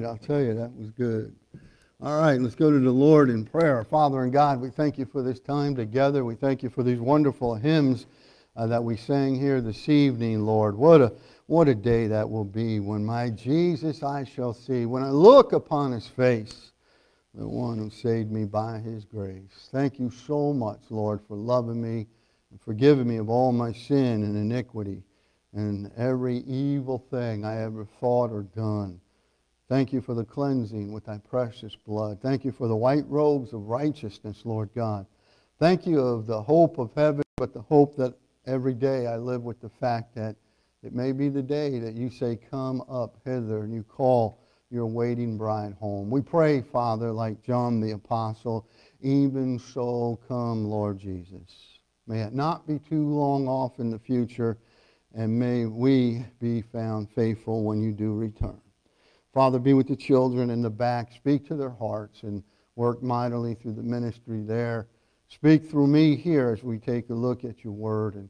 I'll tell you, that was good. All right, let's go to the Lord in prayer. Father and God, we thank you for this time together. We thank you for these wonderful hymns uh, that we sang here this evening, Lord. What a, what a day that will be when my Jesus I shall see, when I look upon his face, the one who saved me by his grace. Thank you so much, Lord, for loving me and forgiving me of all my sin and iniquity and every evil thing I ever thought or done. Thank you for the cleansing with thy precious blood. Thank you for the white robes of righteousness, Lord God. Thank you of the hope of heaven, but the hope that every day I live with the fact that it may be the day that you say, Come up hither, and you call your waiting bride home. We pray, Father, like John the Apostle, even so come, Lord Jesus. May it not be too long off in the future, and may we be found faithful when you do return. Father, be with the children in the back. Speak to their hearts and work mightily through the ministry there. Speak through me here as we take a look at your word. And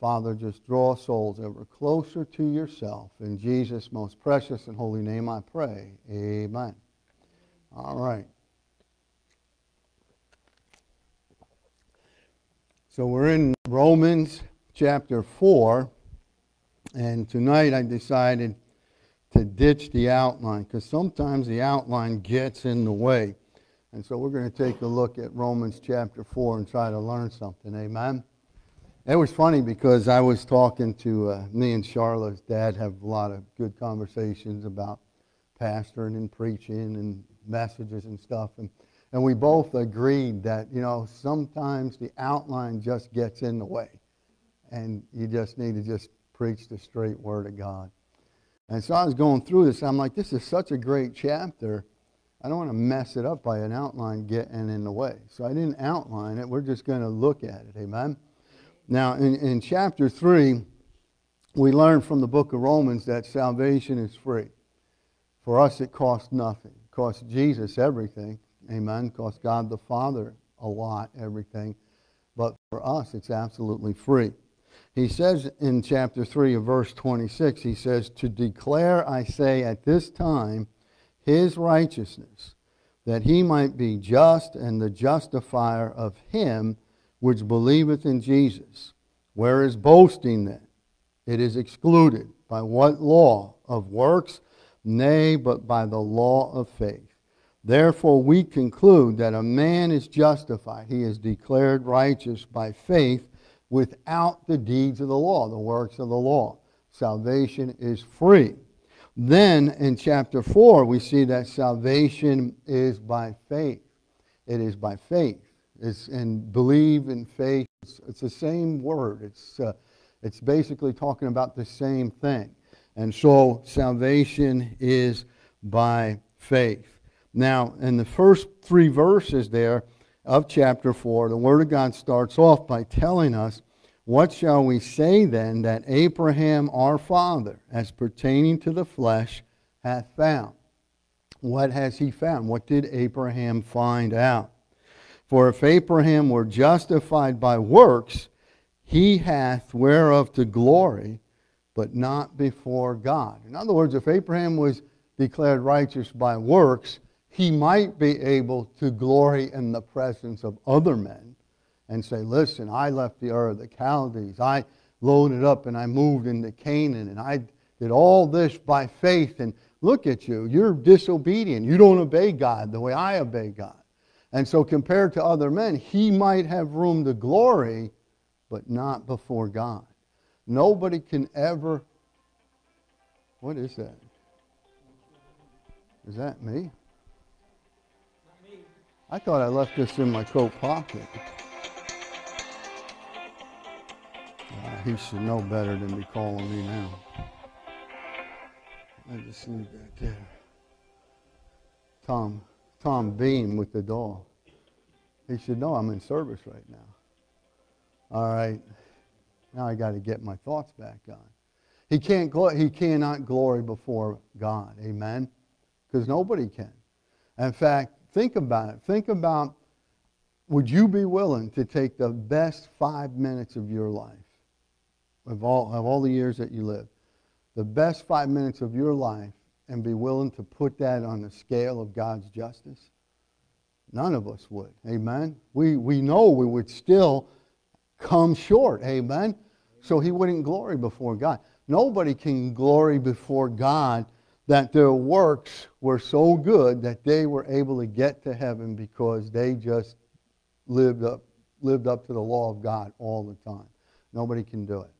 Father, just draw souls ever closer to yourself. In Jesus' most precious and holy name I pray. Amen. All right. So we're in Romans chapter 4. And tonight I decided to ditch the outline because sometimes the outline gets in the way. And so we're going to take a look at Romans chapter 4 and try to learn something. Amen. It was funny because I was talking to uh, me and Charlotte's dad have a lot of good conversations about pastoring and preaching and messages and stuff. And, and we both agreed that, you know, sometimes the outline just gets in the way. And you just need to just preach the straight word of God. And so I was going through this. I'm like, this is such a great chapter. I don't want to mess it up by an outline getting in the way. So I didn't outline it. We're just going to look at it. Amen. Now, in, in chapter 3, we learn from the book of Romans that salvation is free. For us, it costs nothing. It costs Jesus everything. Amen. It costs God the Father a lot, everything. But for us, it's absolutely free. He says in chapter 3 of verse 26, he says, To declare, I say, at this time, his righteousness, that he might be just and the justifier of him which believeth in Jesus. Where is boasting then? It is excluded. By what law? Of works? Nay, but by the law of faith. Therefore, we conclude that a man is justified. He is declared righteous by faith without the deeds of the law, the works of the law. Salvation is free. Then in chapter 4, we see that salvation is by faith. It is by faith. It's and believe in faith. It's, it's the same word. It's, uh, it's basically talking about the same thing. And so salvation is by faith. Now, in the first three verses there, of chapter 4, the Word of God starts off by telling us, What shall we say then that Abraham our father, as pertaining to the flesh, hath found? What has he found? What did Abraham find out? For if Abraham were justified by works, he hath whereof to glory, but not before God. In other words, if Abraham was declared righteous by works, he might be able to glory in the presence of other men and say, Listen, I left the Ur of the Chaldees. I loaded up and I moved into Canaan and I did all this by faith. And look at you, you're disobedient. You don't obey God the way I obey God. And so, compared to other men, he might have room to glory, but not before God. Nobody can ever. What is that? Is that me? I thought I left this in my coat pocket. Uh, he should know better than be calling me now. I just need that there. Tom, Tom Beam with the doll. He should know I'm in service right now. All right. Now I got to get my thoughts back on. He can't. He cannot glory before God. Amen. Because nobody can. In fact, Think about it. Think about would you be willing to take the best five minutes of your life, of all, of all the years that you live, the best five minutes of your life, and be willing to put that on the scale of God's justice? None of us would. Amen. We, we know we would still come short. Amen. So he wouldn't glory before God. Nobody can glory before God that their works were so good that they were able to get to heaven because they just lived up, lived up to the law of God all the time. Nobody can do it.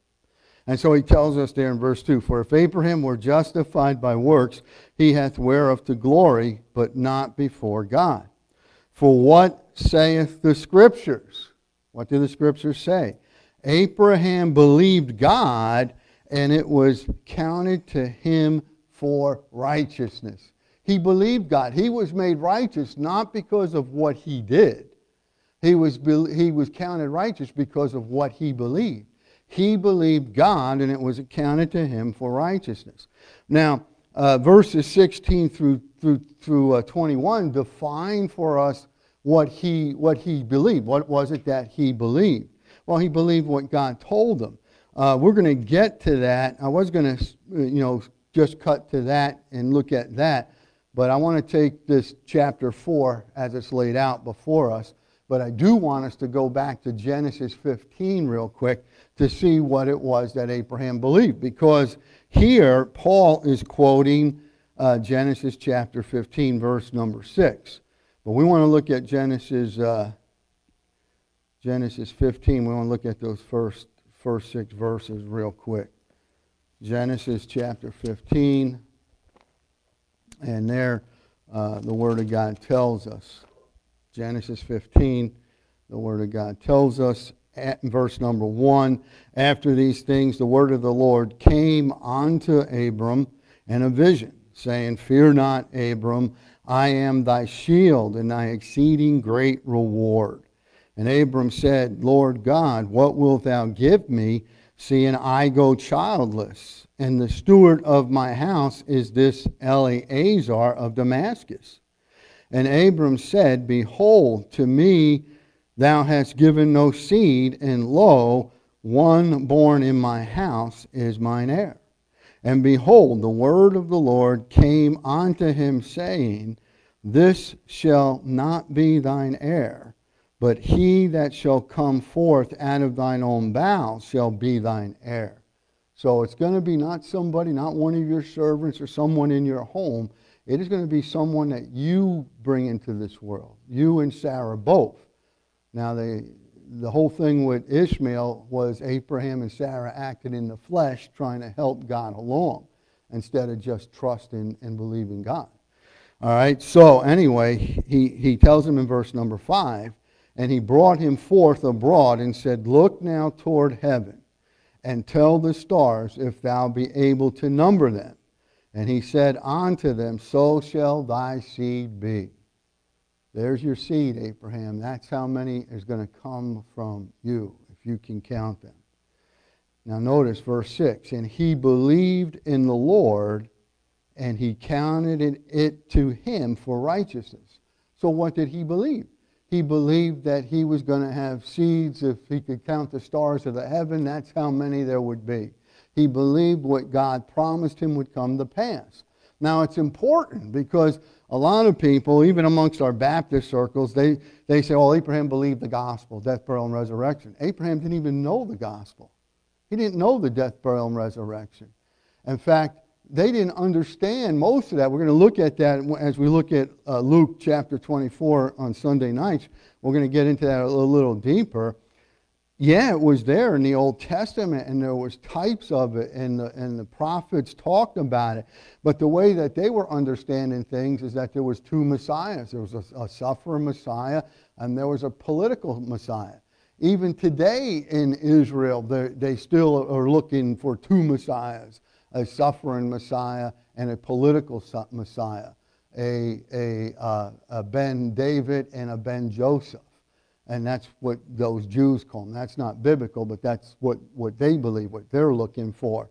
And so he tells us there in verse 2 For if Abraham were justified by works, he hath whereof to glory, but not before God. For what saith the Scriptures? What do the Scriptures say? Abraham believed God, and it was counted to him for righteousness. He believed God. He was made righteous not because of what he did. He was, he was counted righteous because of what he believed. He believed God, and it was accounted to him for righteousness. Now, uh, verses 16 through, through, through uh, 21 define for us what he, what he believed. What was it that he believed? Well, he believed what God told him. Uh, we're going to get to that. I was going to, you know, just cut to that and look at that, but I want to take this chapter 4 as it's laid out before us. But I do want us to go back to Genesis 15 real quick to see what it was that Abraham believed. Because here, Paul is quoting uh, Genesis chapter 15, verse number 6. But we want to look at Genesis, uh, Genesis 15. We want to look at those first, first six verses real quick. Genesis chapter 15. And there, uh, the Word of God tells us. Genesis 15, the Word of God tells us at verse number 1 After these things, the word of the Lord came unto Abram in a vision, saying, Fear not, Abram, I am thy shield and thy exceeding great reward. And Abram said, Lord God, what wilt thou give me, seeing I go childless? And the steward of my house is this Eliezer of Damascus. And Abram said, Behold, to me thou hast given no seed, and lo, one born in my house is mine heir. And behold, the word of the Lord came unto him, saying, This shall not be thine heir, but he that shall come forth out of thine own bowels shall be thine heir. So it's going to be not somebody, not one of your servants or someone in your home. It is going to be someone that you bring into this world, you and Sarah both. Now, the, the whole thing with Ishmael was Abraham and Sarah acted in the flesh trying to help God along instead of just trusting and believing God. All right, so anyway, he, he tells him in verse number 5 and he brought him forth abroad and said, Look now toward heaven and tell the stars if thou be able to number them. And he said unto them, So shall thy seed be. There's your seed, Abraham. That's how many is going to come from you, if you can count them. Now, notice verse 6 And he believed in the Lord, and he counted it to him for righteousness. So, what did he believe? He believed that he was going to have seeds. If he could count the stars of the heaven, that's how many there would be. He believed what God promised him would come to pass. Now, it's important because a lot of people, even amongst our Baptist circles, they, they say, oh, Abraham believed the gospel, death, burial, and resurrection. Abraham didn't even know the gospel. He didn't know the death, burial, and resurrection. In fact, they didn't understand most of that. We're going to look at that as we look at uh, Luke chapter 24 on Sunday nights. We're going to get into that a little, little deeper yeah, it was there in the Old Testament, and there was types of it, and the, and the prophets talked about it. But the way that they were understanding things is that there was two messiahs. There was a, a suffering messiah, and there was a political messiah. Even today in Israel, they still are looking for two messiahs, a suffering messiah and a political messiah, a, a, uh, a Ben David and a Ben Joseph. And that's what those Jews call them. That's not biblical, but that's what, what they believe, what they're looking for.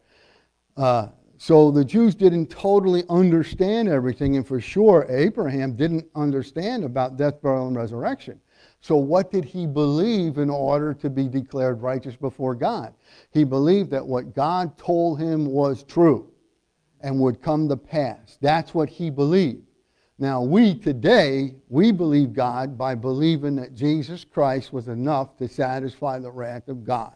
Uh, so the Jews didn't totally understand everything, and for sure, Abraham didn't understand about death, burial, and resurrection. So, what did he believe in order to be declared righteous before God? He believed that what God told him was true. and would come to pass. That's what he believed. Now, we today, we believe God by believing that Jesus Christ was enough to satisfy the wrath of God.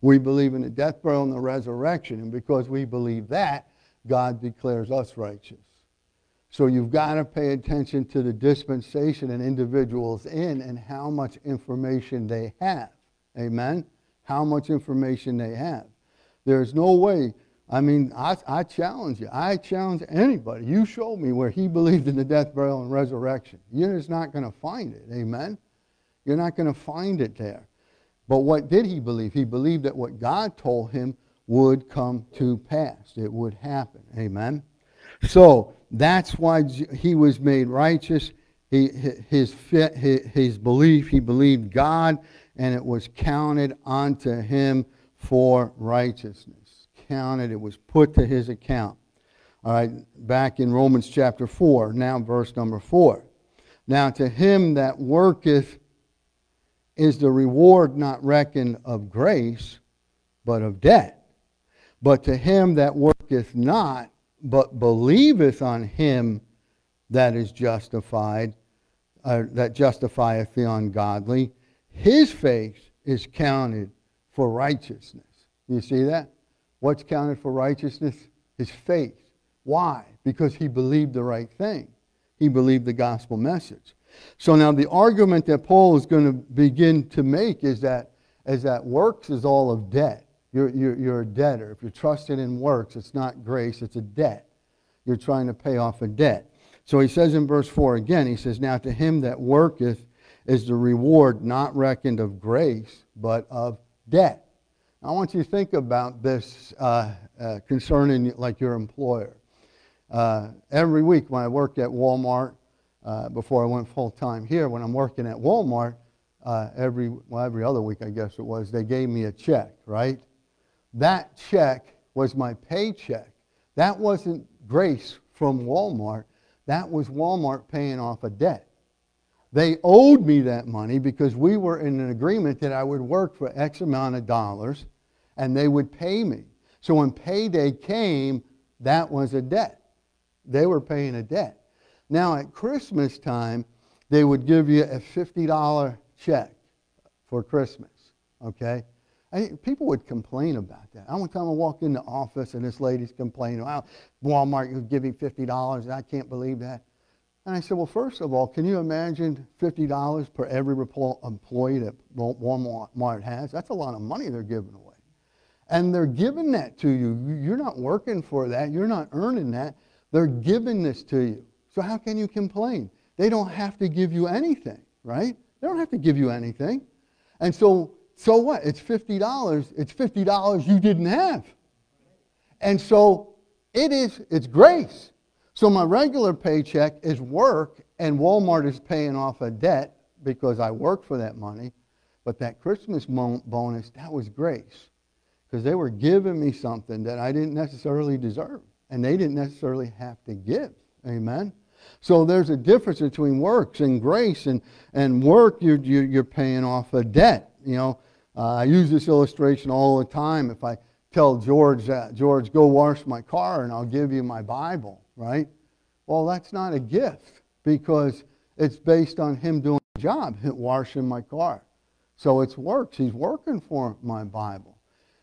We believe in the death, burial, and the resurrection. And because we believe that, God declares us righteous. So you've got to pay attention to the dispensation and individuals in and how much information they have. Amen? How much information they have. There's no way I mean, I, I challenge you. I challenge anybody. You show me where he believed in the death, burial, and resurrection. You're just not going to find it. Amen? You're not going to find it there. But what did he believe? He believed that what God told him would come to pass. It would happen. Amen? So that's why he was made righteous. He, his, his belief, he believed God, and it was counted unto him for righteousness counted, it was put to his account. All right, back in Romans chapter 4, now verse number 4. Now to him that worketh is the reward not reckoned of grace, but of debt. But to him that worketh not, but believeth on him that is justified, uh, that justifieth the ungodly, his faith is counted for righteousness. You see that? What's counted for righteousness? His faith. Why? Because he believed the right thing. He believed the gospel message. So now the argument that Paul is going to begin to make is that, is that works is all of debt. You're, you're, you're a debtor. If you're trusted in works, it's not grace, it's a debt. You're trying to pay off a debt. So he says in verse 4 again, he says, Now to him that worketh is the reward not reckoned of grace, but of debt. I want you to think about this uh, uh, concerning like your employer. Uh, every week when I worked at Walmart, uh, before I went full time here, when I'm working at Walmart, uh, every well every other week I guess it was, they gave me a check, right? That check was my paycheck. That wasn't grace from Walmart. That was Walmart paying off a debt. They owed me that money because we were in an agreement that I would work for X amount of dollars and they would pay me. So when payday came, that was a debt. They were paying a debt. Now at Christmas time, they would give you a $50 check for Christmas, okay? And people would complain about that. I one time I walked in the office and this lady's complaining, well, Walmart give me $50 and I can't believe that. And I said, well, first of all, can you imagine $50 per every employee that Walmart has? That's a lot of money they're giving away. And they're giving that to you. You're not working for that. You're not earning that. They're giving this to you. So how can you complain? They don't have to give you anything, right? They don't have to give you anything. And so, so what? It's $50. It's $50 you didn't have. And so it is, it's grace. So my regular paycheck is work, and Walmart is paying off a debt because I work for that money. But that Christmas bonus, that was grace because they were giving me something that I didn't necessarily deserve. And they didn't necessarily have to give. Amen? So there's a difference between works and grace. And, and work, you're, you're paying off a debt. You know, uh, I use this illustration all the time. If I tell George, George, go wash my car and I'll give you my Bible, right? Well, that's not a gift because it's based on him doing a job, washing my car. So it's works. He's working for my Bible.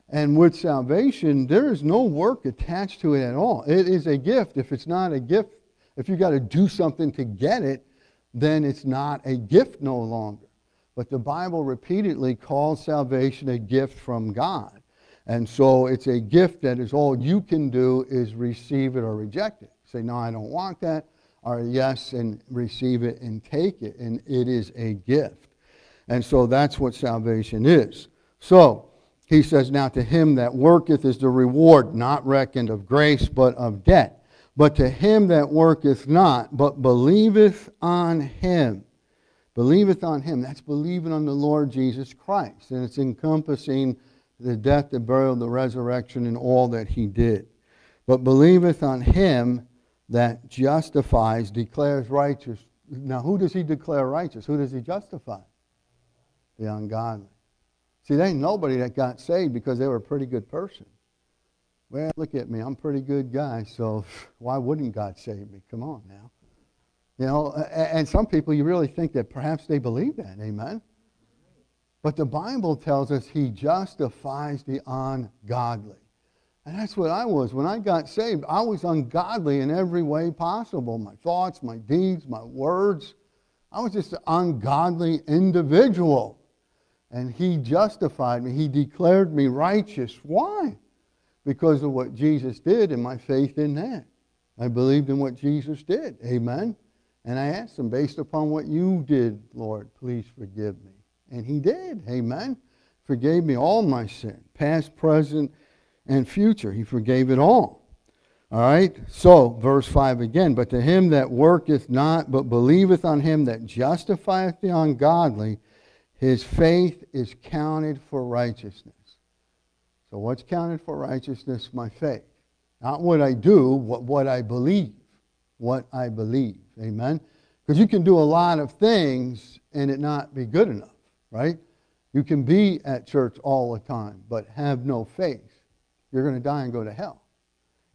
And with salvation, there is no work attached to it at all. It is a gift. If it's not a gift, if you got to do something to get it, then it's not a gift no longer. But the Bible repeatedly calls salvation a gift from God. And so it's a gift that is all you can do is receive it or reject it. Say, no, I don't want that, or yes, and receive it and take it. And it is a gift. And so that's what salvation is. So, he says, Now to him that worketh is the reward not reckoned of grace, but of debt. But to him that worketh not, but believeth on him, believeth on him, that's believing on the Lord Jesus Christ. And it's encompassing the death, the burial, the resurrection, and all that he did. But believeth on him that justifies, declares righteous. Now, who does he declare righteous? Who does he justify? The ungodly. See, there ain't nobody that got saved because they were a pretty good person. Well, look at me. I'm a pretty good guy, so why wouldn't God save me? Come on now. You know, and some people you really think that perhaps they believe that. Amen. But the Bible tells us he justifies the ungodly. And that's what I was. When I got saved, I was ungodly in every way possible my thoughts, my deeds, my words. I was just an ungodly individual. And he justified me, he declared me righteous. Why? Because of what Jesus did and my faith in that. I believed in what Jesus did. Amen. And I asked him, based upon what you did, Lord, please forgive me. And he did. Amen. Forgave me all my sin, past, present, and future. He forgave it all. All right? So, verse 5 again. But to him that worketh not, but believeth on him that justifieth the ungodly, his faith is counted for righteousness. So, what's counted for righteousness? My faith. Not what I do, but what I believe. What I believe. Amen? Because you can do a lot of things and it not be good enough, right? You can be at church all the time, but have no faith you're going to die and go to hell.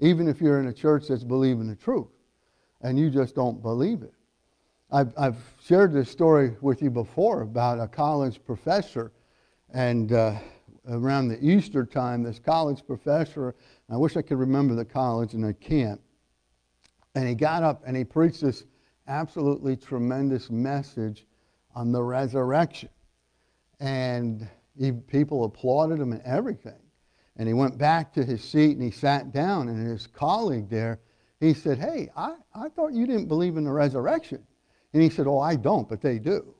Even if you're in a church that's believing the truth and you just don't believe it. I've, I've shared this story with you before about a college professor, and uh, around the Easter time, this college professor, I wish I could remember the college and I can't, and he got up and he preached this absolutely tremendous message on the resurrection. And he, people applauded him and everything. And he went back to his seat and he sat down, and his colleague there, he said, Hey, I, I thought you didn't believe in the resurrection. And he said, Oh, I don't, but they do.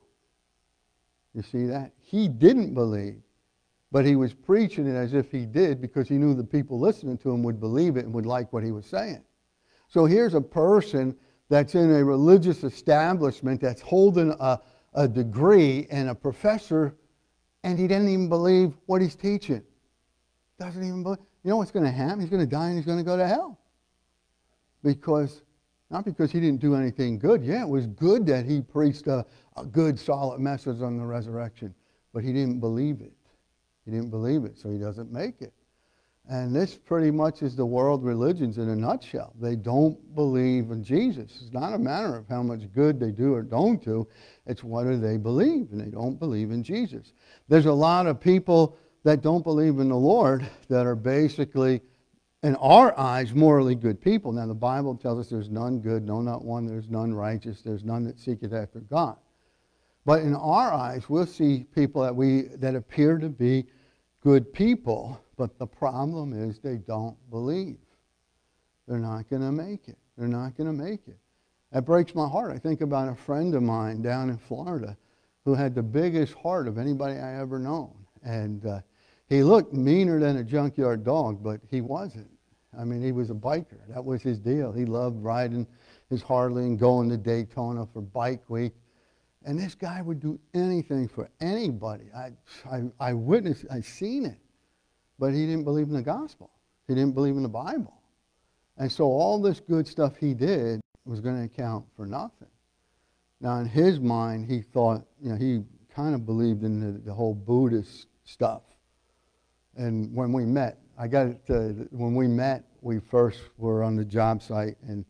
You see that? He didn't believe, but he was preaching it as if he did because he knew the people listening to him would believe it and would like what he was saying. So here's a person that's in a religious establishment that's holding a, a degree and a professor, and he didn't even believe what he's teaching doesn't even believe. You know what's going to happen? He's going to die and he's going to go to hell. Because, not because he didn't do anything good. Yeah, it was good that he preached a, a good, solid message on the resurrection, but he didn't believe it. He didn't believe it, so he doesn't make it. And this pretty much is the world religions in a nutshell. They don't believe in Jesus. It's not a matter of how much good they do or don't do. It's what do they believe, and they don't believe in Jesus. There's a lot of people that don't believe in the Lord that are basically, in our eyes, morally good people. Now, the Bible tells us there's none good, no, not one. There's none righteous. There's none that seeketh after God. But in our eyes, we'll see people that, we, that appear to be good people, but the problem is they don't believe. They're not going to make it. They're not going to make it. That breaks my heart. I think about a friend of mine down in Florida who had the biggest heart of anybody I ever known. And uh, he looked meaner than a junkyard dog, but he wasn't. I mean, he was a biker. That was his deal. He loved riding his Harley and going to Daytona for bike week. And this guy would do anything for anybody. I, I, I witnessed, I seen it. But he didn't believe in the gospel. He didn't believe in the Bible. And so all this good stuff he did was going to account for nothing. Now, in his mind, he thought, you know, he kind of believed in the, the whole Buddhist stuff. And when we met, I got to, when we met, we first were on the job site and,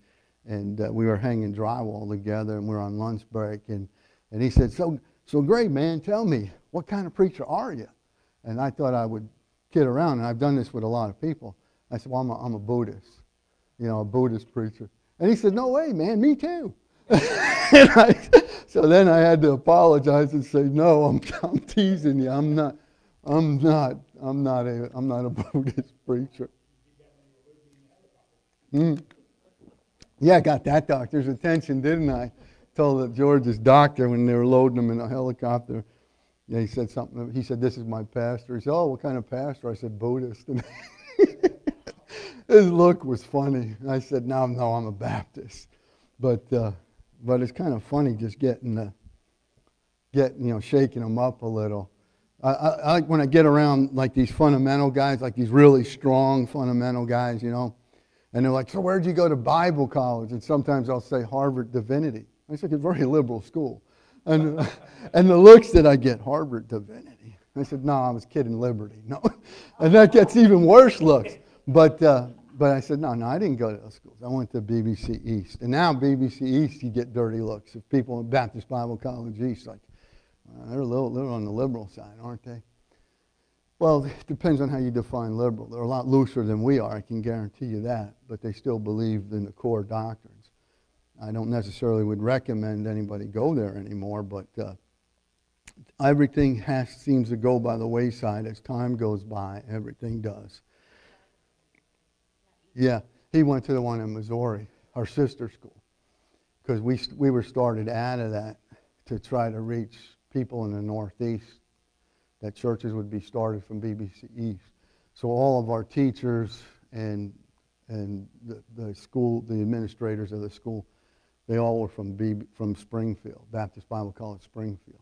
and uh, we were hanging drywall together and we were on lunch break. And, and he said, so, so great, man, tell me, what kind of preacher are you? And I thought I would kid around, and I've done this with a lot of people. I said, well, I'm a, I'm a Buddhist, you know, a Buddhist preacher. And he said, no way, man, me too. I, so then I had to apologize and say, no, I'm, I'm teasing you. I'm not. I'm not. I'm not a. I'm not a Buddhist preacher. Mm. Yeah, I got that doctor's attention, didn't I? Told George's doctor when they were loading him in a helicopter. He said something. He said, "This is my pastor." He said, "Oh, what kind of pastor?" I said, "Buddhist." And his look was funny. I said, "No, no, I'm a Baptist." But uh, but it's kind of funny just getting the getting you know shaking them up a little. I, I, like when I get around like these fundamental guys, like these really strong fundamental guys, you know, and they're like, "So where'd you go to Bible college?" And sometimes I'll say Harvard Divinity. I said, "It's a very liberal school," and and the looks that I get, Harvard Divinity. I said, "No, I was kidding, Liberty." No, and that gets even worse looks. But, uh, but I said, no, no, I didn't go to those schools. I went to BBC East. And now BBC East, you get dirty looks. If people in Baptist Bible College East, like, uh, they're a little, little on the liberal side, aren't they? Well, it depends on how you define liberal. They're a lot looser than we are, I can guarantee you that, but they still believe in the core doctrines. I don't necessarily would recommend anybody go there anymore, but uh, everything has, seems to go by the wayside as time goes by. Everything does. Yeah, he went to the one in Missouri, our sister school, because we, we were started out of that to try to reach people in the Northeast that churches would be started from BBC East. So all of our teachers and, and the, the school, the administrators of the school, they all were from, B, from Springfield, Baptist Bible College Springfield,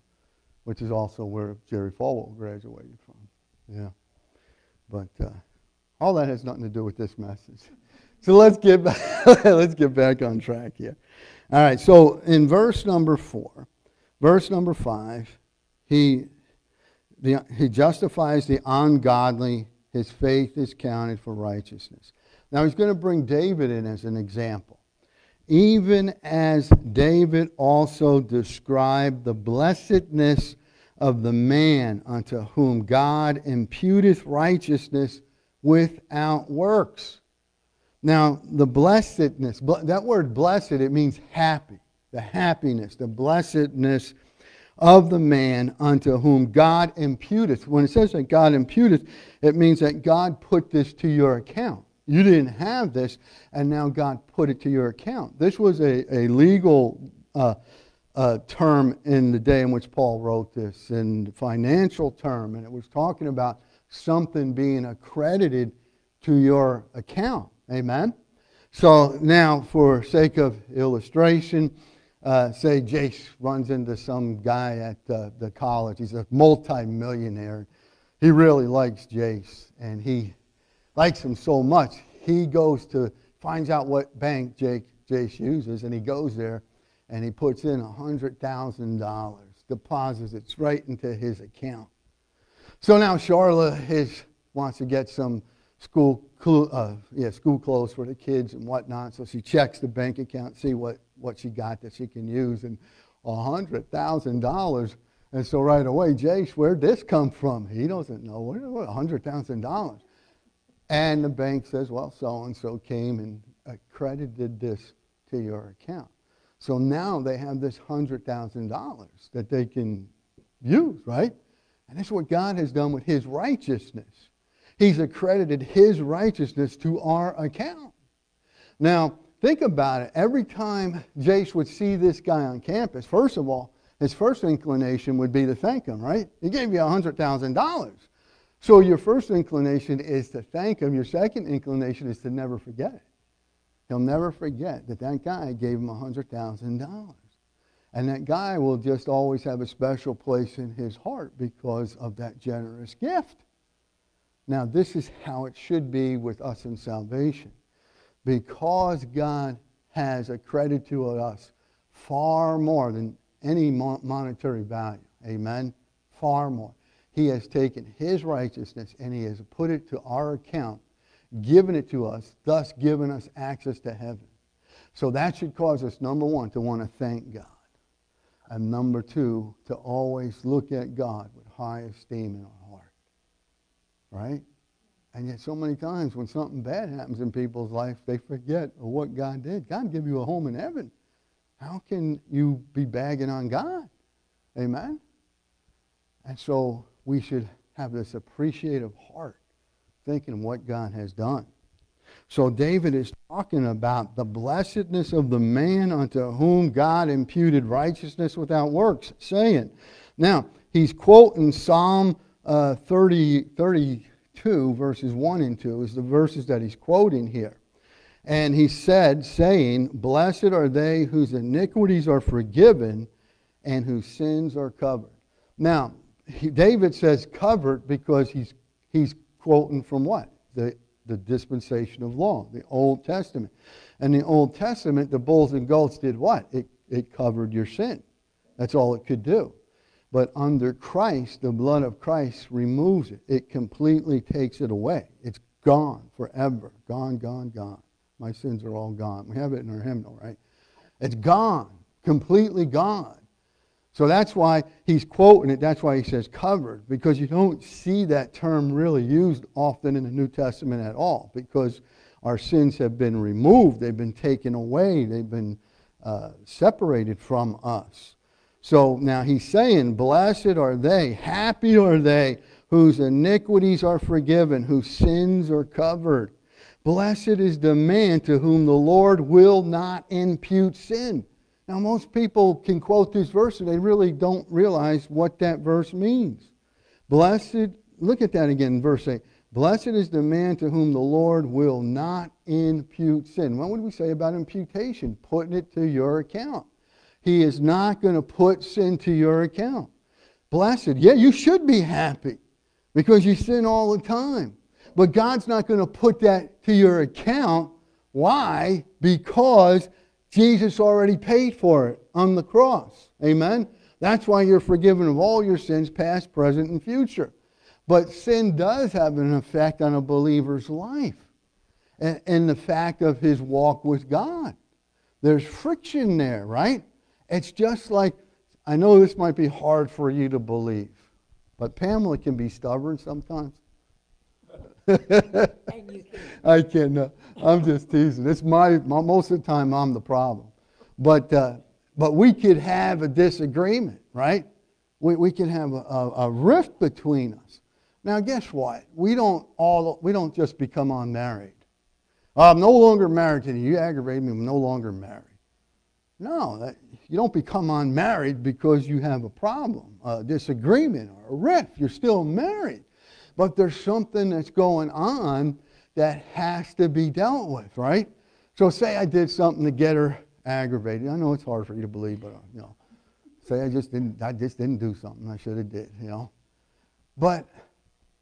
which is also where Jerry Falwell graduated from. Yeah. But uh, all that has nothing to do with this message. So let's get back, let's get back on track here. All right, so in verse number four, verse number five, he the, he justifies the ungodly. His faith is counted for righteousness. Now he's going to bring David in as an example. Even as David also described the blessedness of the man unto whom God imputeth righteousness without works. Now, the blessedness, that word blessed, it means happy, the happiness, the blessedness of the man unto whom God imputeth. When it says that God imputeth, it means that God put this to your account. You didn't have this, and now God put it to your account. This was a, a legal uh, uh, term in the day in which Paul wrote this, and financial term, and it was talking about something being accredited to your account. Amen? So now, for sake of illustration, uh, say Jace runs into some guy at uh, the college. He's a multimillionaire. He really likes Jace, and he likes him so much. He goes to finds out what bank Jake Jace uses, and he goes there, and he puts in a hundred thousand dollars, deposits it right into his account. So now Charlotte is wants to get some school, uh, yeah, school clothes for the kids and whatnot. So she checks the bank account, see what what she got that she can use, and a $100,000. And so right away, Jace, where'd this come from? He doesn't know. Where, $100,000. And the bank says, well, so and so came and accredited this to your account. So now they have this $100,000 that they can use, right? And that's what God has done with his righteousness. He's accredited his righteousness to our account. Now, Think about it. Every time Jace would see this guy on campus, first of all, his first inclination would be to thank him, right? He gave you $100,000. So your first inclination is to thank him. Your second inclination is to never forget it. He'll never forget that that guy gave him $100,000. And that guy will just always have a special place in his heart because of that generous gift. Now, this is how it should be with us in salvation because God has accredited to us far more than any monetary value. Amen? Far more. He has taken his righteousness and he has put it to our account, given it to us, thus given us access to heaven. So that should cause us, number one, to want to thank God. And number two, to always look at God with high esteem in our heart. Right? And yet, so many times when something bad happens in people's life, they forget what God did. God gave you a home in heaven. How can you be bagging on God? Amen? And so we should have this appreciative heart, thinking what God has done. So David is talking about the blessedness of the man unto whom God imputed righteousness without works, saying, now, he's quoting Psalm uh, 30, 30 2, verses 1 and 2, is the verses that he's quoting here. And he said, saying, Blessed are they whose iniquities are forgiven and whose sins are covered. Now, he, David says covered because he's, he's quoting from what? The, the dispensation of law, the Old Testament. And the Old Testament, the bulls and goats did what? It, it covered your sin. That's all it could do. But under Christ, the blood of Christ removes it. It completely takes it away. It's Gone forever. Gone, gone, gone. My sins are all gone. We have it in our hymnal, right? It's gone, completely gone. So that's why he's quoting it. That's why he says covered, because you don't see that term really used often in the New Testament at all, because our sins have been removed, they've been taken away, they've been uh, separated from us. So now he's saying, Blessed are they, happy are they whose iniquities are forgiven, whose sins are covered. Blessed is the man to whom the Lord will not impute sin. Now, most people can quote this verse and they really don't realize what that verse means. Blessed, look at that again, verse 8. Blessed is the man to whom the Lord will not impute sin. What would we say about imputation? Putting it to your account. He is not going to put sin to your account. Blessed. Yeah, you should be happy because you sin all the time. But God's not going to put that to your account. Why? Because Jesus already paid for it on the cross. Amen? That's why you're forgiven of all your sins, past, present, and future. But sin does have an effect on a believer's life and, and the fact of his walk with God. There's friction there, right? It's just like, I know this might be hard for you to believe, but Pamela can be stubborn sometimes. I can't. Uh, I'm just teasing. It's my, my, most of the time I'm the problem, but uh, but we could have a disagreement, right? We we can have a, a, a, rift between us. Now, guess what? We don't all we don't just become unmarried. I'm no longer married to you. You aggravate me. I'm no longer married. No, that, you don't become unmarried because you have a problem, a disagreement, or a rift. You're still married. But there's something that's going on that has to be dealt with, right? So say I did something to get her aggravated. I know it's hard for you to believe, but uh, you know, say I just didn't, I just didn't do something I should have did, you know. But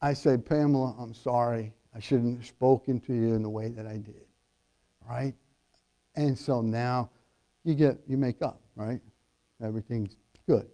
I said, Pamela, I'm sorry. I shouldn't have spoken to you in the way that I did, right? And so now you get, you make up right? Everything's good.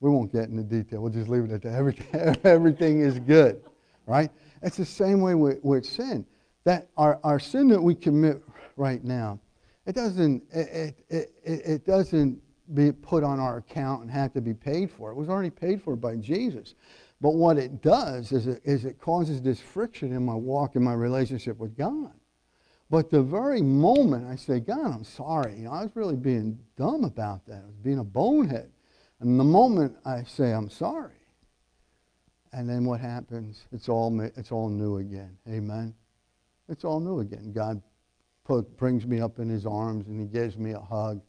We won't get into detail. We'll just leave it at that. Everything, everything is good, right? It's the same way with, with sin. That our, our sin that we commit right now, it doesn't, it, it, it, it doesn't be put on our account and have to be paid for. It was already paid for by Jesus. But what it does is it, is it causes this friction in my walk in my relationship with God. But the very moment I say, God, I'm sorry, you know, I was really being dumb about that. I was being a bonehead. And the moment I say, I'm sorry, and then what happens? It's all, it's all new again. Amen? It's all new again. God put, brings me up in his arms and he gives me a hug.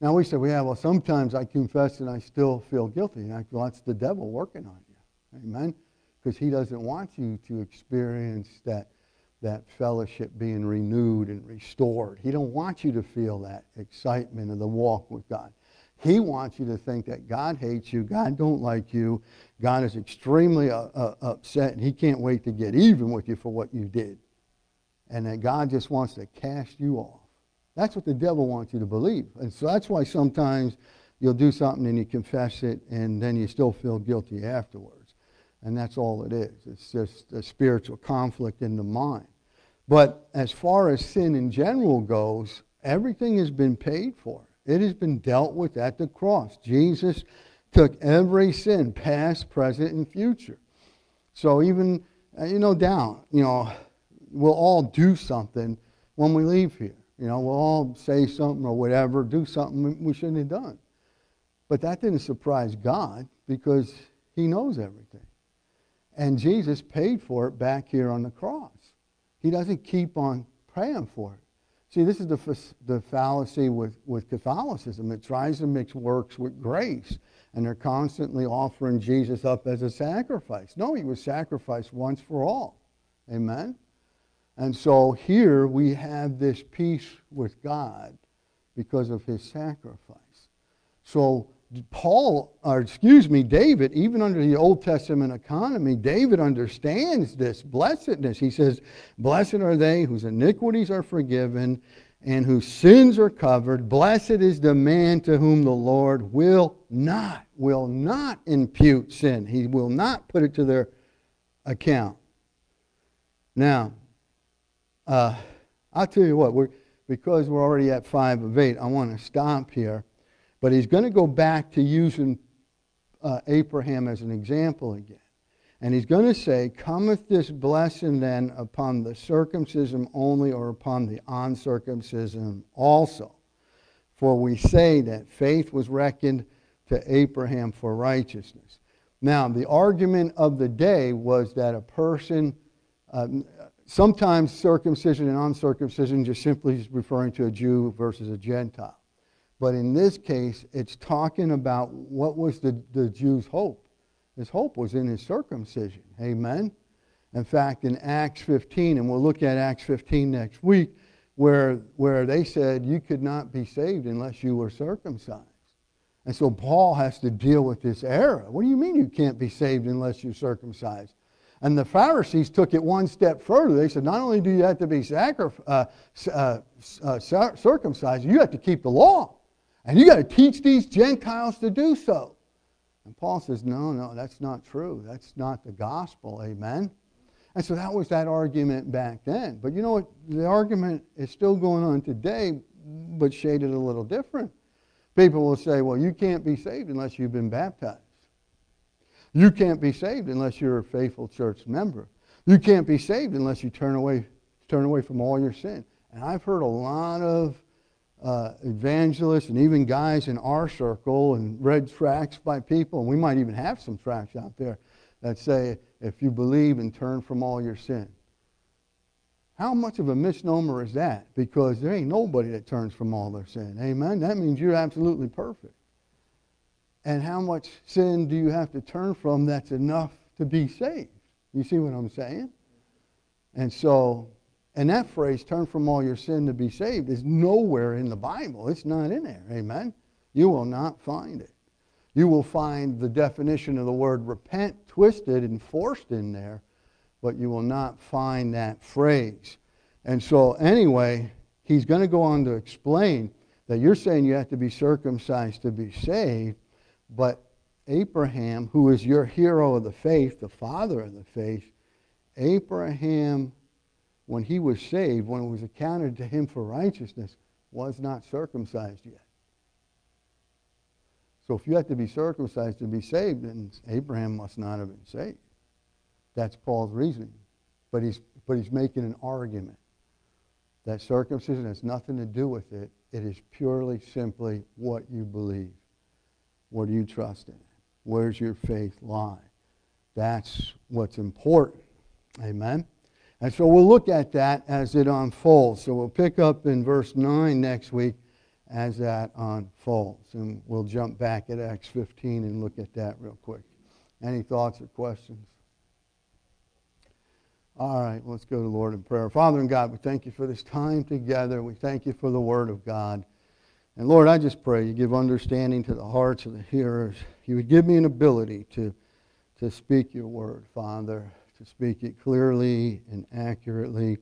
Now we say, yeah, well, sometimes I confess and I still feel guilty. And I, well, that's the devil working on you. Amen? Because he doesn't want you to experience that that fellowship being renewed and restored. He don't want you to feel that excitement of the walk with God. He wants you to think that God hates you, God don't like you, God is extremely uh, uh, upset, and he can't wait to get even with you for what you did. And that God just wants to cast you off. That's what the devil wants you to believe. And so that's why sometimes you'll do something and you confess it, and then you still feel guilty afterwards. And that's all it is. It's just a spiritual conflict in the mind. But as far as sin in general goes, everything has been paid for. It has been dealt with at the cross. Jesus took every sin, past, present, and future. So even, uh, you know, down, you know, we'll all do something when we leave here. You know, we'll all say something or whatever, do something we shouldn't have done. But that didn't surprise God because he knows everything. And Jesus paid for it back here on the cross. He doesn't keep on praying for it. See, this is the, the fallacy with, with Catholicism. It tries to mix works with grace, and they're constantly offering Jesus up as a sacrifice. No, he was sacrificed once for all. Amen? And so here we have this peace with God because of his sacrifice. So Paul, or excuse me, David, even under the Old Testament economy, David understands this blessedness. He says, Blessed are they whose iniquities are forgiven and whose sins are covered. Blessed is the man to whom the Lord will not, will not impute sin. He will not put it to their account. Now, uh, I'll tell you what, we're, because we're already at 5 of 8, I want to stop here. But he's going to go back to using uh, Abraham as an example again. And he's going to say, Cometh this blessing then upon the circumcision only or upon the uncircumcision also? For we say that faith was reckoned to Abraham for righteousness. Now, the argument of the day was that a person, um, sometimes circumcision and uncircumcision just simply is referring to a Jew versus a Gentile. But in this case, it's talking about what was the, the Jew's hope. His hope was in his circumcision. Amen? In fact, in Acts 15, and we'll look at Acts 15 next week, where, where they said you could not be saved unless you were circumcised. And so Paul has to deal with this error. What do you mean you can't be saved unless you're circumcised? And the Pharisees took it one step further. They said, not only do you have to be sacri- uh, uh, uh, circumcised, you have to keep the law. And you got to teach these Gentiles to do so. And Paul says, no, no, that's not true. That's not the gospel. Amen. And so that was that argument back then. But you know what? The argument is still going on today, but shaded a little different. People will say, well, you can't be saved unless you've been baptized. You can't be saved unless you're a faithful church member. You can't be saved unless you turn away, turn away from all your sin. And I've heard a lot of uh, evangelists and even guys in our circle and read tracts by people, and we might even have some tracts out there that say, if you believe and turn from all your sin. How much of a misnomer is that? Because there ain't nobody that turns from all their sin. Amen? That means you're absolutely perfect. And how much sin do you have to turn from that's enough to be saved? You see what I'm saying? And so and that phrase, turn from all your sin to be saved, is nowhere in the Bible. It's not in there. Amen? You will not find it. You will find the definition of the word repent twisted and forced in there, but you will not find that phrase. And so, anyway, he's going to go on to explain that you're saying you have to be circumcised to be saved, but Abraham, who is your hero of the faith, the father of the faith, Abraham when he was saved, when it was accounted to him for righteousness, was not circumcised yet. So if you have to be circumcised to be saved, then Abraham must not have been saved. That's Paul's reasoning. But he's, but he's making an argument that circumcision has nothing to do with it. It is purely, simply what you believe. What do you trust in? Where's your faith lie? That's what's important. Amen? And so we'll look at that as it unfolds. So we'll pick up in verse 9 next week as that unfolds. And we'll jump back at Acts 15 and look at that real quick. Any thoughts or questions? All right, let's go to Lord in prayer. Father and God, we thank you for this time together. We thank you for the Word of God. And Lord, I just pray you give understanding to the hearts of the hearers. You would give me an ability to, to speak your word, Father to speak it clearly and accurately,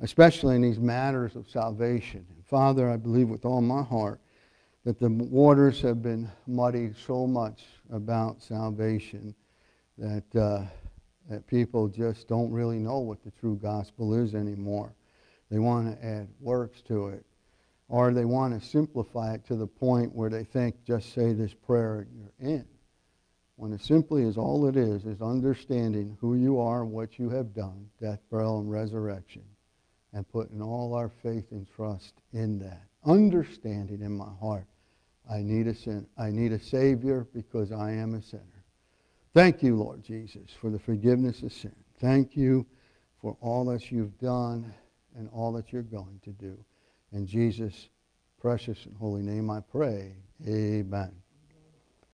especially in these matters of salvation. And Father, I believe with all my heart that the waters have been muddied so much about salvation that, uh, that people just don't really know what the true gospel is anymore. They want to add works to it. Or they want to simplify it to the point where they think, just say this prayer and you're in when it simply is all it is, is understanding who you are and what you have done, death, burial, and resurrection, and putting all our faith and trust in that. Understanding in my heart, I need a sin. I need a Savior because I am a sinner. Thank you, Lord Jesus, for the forgiveness of sin. Thank you for all that you've done and all that you're going to do. In Jesus' precious and holy name I pray. Amen.